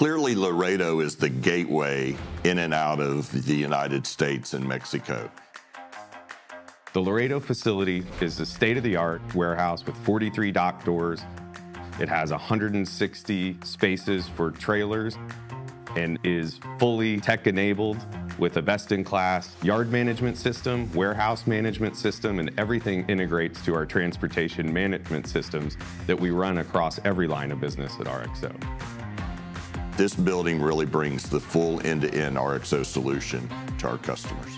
Clearly, Laredo is the gateway in and out of the United States and Mexico. The Laredo facility is a state-of-the-art warehouse with 43 dock doors. It has 160 spaces for trailers and is fully tech-enabled with a best-in-class yard management system, warehouse management system, and everything integrates to our transportation management systems that we run across every line of business at RXO. This building really brings the full end-to-end RXO solution to our customers.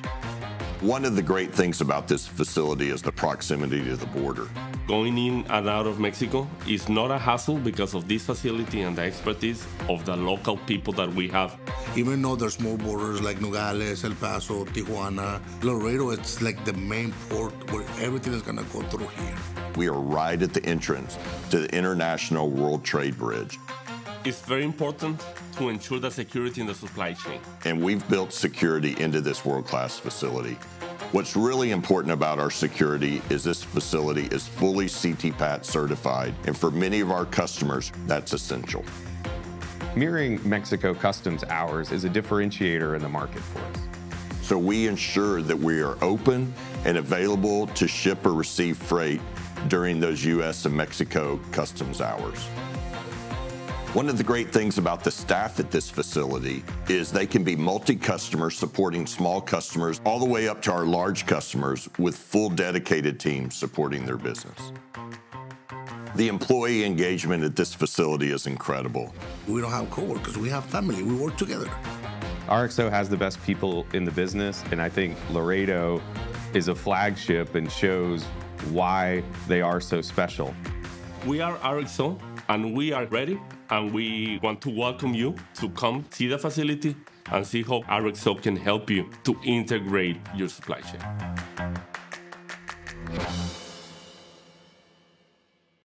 One of the great things about this facility is the proximity to the border. Going in and out of Mexico is not a hassle because of this facility and the expertise of the local people that we have. Even though there's small borders like Nogales, El Paso, Tijuana, Laredo, it's like the main port where everything is gonna go through here. We are right at the entrance to the International World Trade Bridge. It's very important to ensure the security in the supply chain. And we've built security into this world-class facility. What's really important about our security is this facility is fully CTPAT certified, and for many of our customers, that's essential. Mirroring Mexico customs hours is a differentiator in the market for us. So we ensure that we are open and available to ship or receive freight during those U.S. and Mexico customs hours. One of the great things about the staff at this facility is they can be multi-customer, supporting small customers, all the way up to our large customers with full dedicated teams supporting their business. The employee engagement at this facility is incredible. We don't have coworkers, we have family, we work together. RXO has the best people in the business, and I think Laredo is a flagship and shows why they are so special. We are RXO, and we are ready and we want to welcome you to come see the facility and see how RXO can help you to integrate your supply chain.